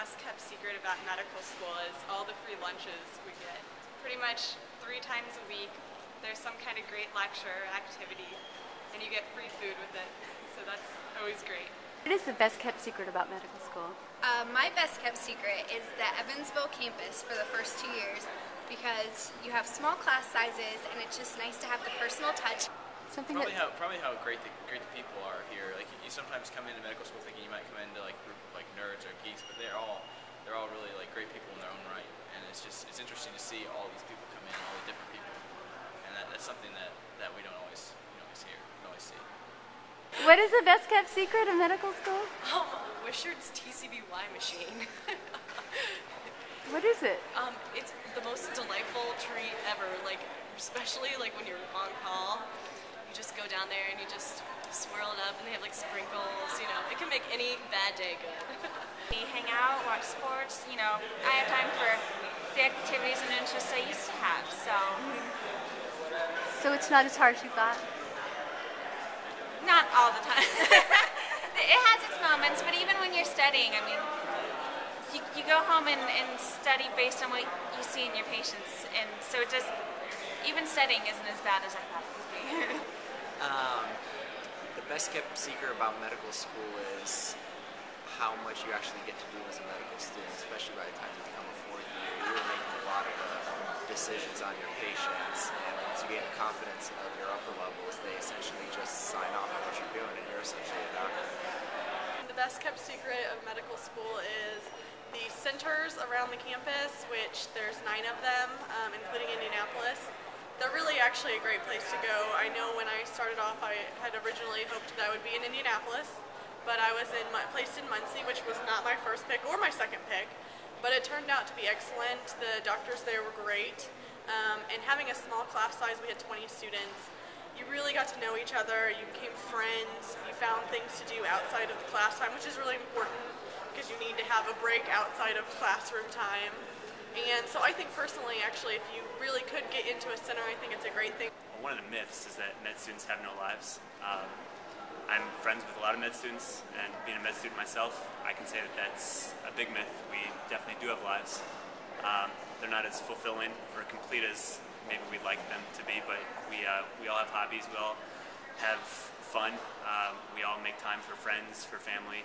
best kept secret about medical school is all the free lunches we get. Pretty much three times a week, there's some kind of great lecture or activity, and you get free food with it. So that's always great. What is the best kept secret about medical school? Uh, my best kept secret is the Evansville campus for the first two years because you have small class sizes and it's just nice to have the personal touch. Something Probably that how probably how great the great the people are here. Like you sometimes come into medical school thinking you might come into like group, like nerds or geeks, but they're all they're all really like great people in their own right. And it's just it's interesting to see all these people come in, all the different people, and that, that's something that, that we don't always we don't always hear, we don't always see. what is the best kept secret of medical school? Um, Wishard's TCBY machine. What is it? um, it's the most delightful treat ever. Like, especially like when you're on call, you just go down there and you just swirl it up, and they have like sprinkles. You know, it can make any bad day good. We hang out, watch sports. You know, I have time for the activities and interests I used to have. So, So it's not as hard as you thought? not all the time. it has its moments, but even when you're studying, I mean, you, you go home and, and study based on what you see in your patients, and so it just even studying isn't as bad as I thought it would be. Um, the best kept secret about medical school is how much you actually get to do as a medical student, especially by the time you become a fourth year. You're making a lot of uh, decisions on your patients, and once you gain the confidence of your upper levels, they essentially just sign off on what you're doing, and you're essentially a doctor. The best kept secret of medical school is the centers around the campus, which there's nine of them, um, including Indianapolis. They're really actually a great place to go. I know started off, I had originally hoped that I would be in Indianapolis, but I was in my, placed in Muncie, which was not my first pick or my second pick. But it turned out to be excellent. The doctors there were great, um, and having a small class size, we had 20 students you really got to know each other, you became friends, you found things to do outside of the class time, which is really important because you need to have a break outside of classroom time. And so I think personally, actually, if you really could get into a center, I think it's a great thing. One of the myths is that med students have no lives. Um, I'm friends with a lot of med students, and being a med student myself, I can say that that's a big myth. We definitely do have lives. Um, they're not as fulfilling or complete as maybe we'd like them to be, but we, uh, we all have hobbies, we all have fun, um, we all make time for friends, for family.